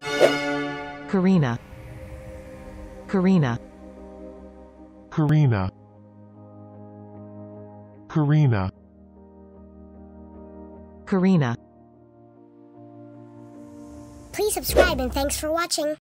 Karina. Karina. Karina. Karina. Karina. Please subscribe and thanks for watching.